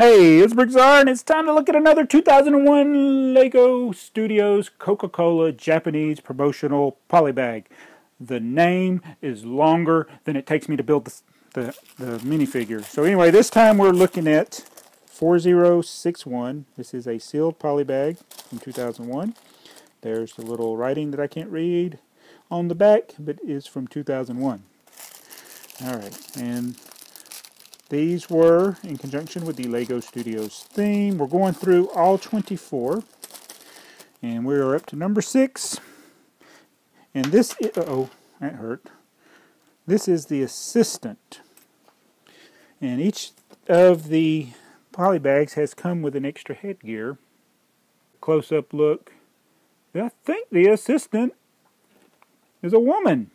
Hey, it's BrickTsar, and it's time to look at another 2001 LEGO Studios Coca-Cola Japanese promotional polybag. The name is longer than it takes me to build the, the, the minifigure. So anyway, this time we're looking at 4061. This is a sealed polybag from 2001. There's the little writing that I can't read on the back, but is from 2001. Alright, and these were in conjunction with the LEGO Studios theme. We're going through all 24. And we are up to number 6. And this, uh oh that hurt. This is the assistant. And each of the polybags has come with an extra headgear. Close-up look. I think the assistant is a woman.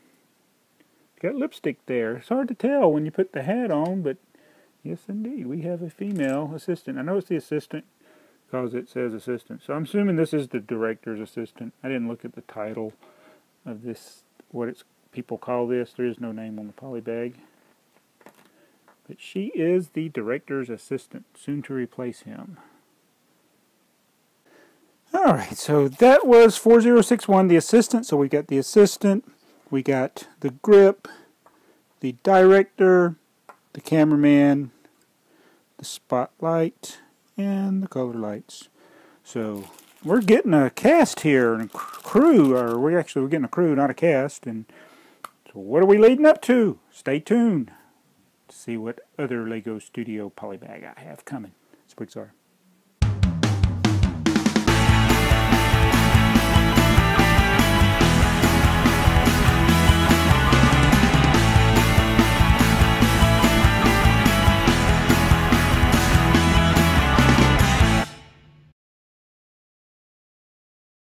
Got lipstick there. It's hard to tell when you put the hat on, but Yes, indeed. We have a female assistant. I know it's the assistant because it says assistant. So I'm assuming this is the director's assistant. I didn't look at the title of this, what it's people call this. There is no name on the poly bag. But she is the director's assistant, soon to replace him. Alright, so that was 4061, the assistant. So we got the assistant, we got the grip, the director, the cameraman, the spotlight, and the color lights. So we're getting a cast here and crew, or we actually we're getting a crew, not a cast. And so what are we leading up to? Stay tuned to see what other Lego Studio polybag I have coming. It's BrickTsar.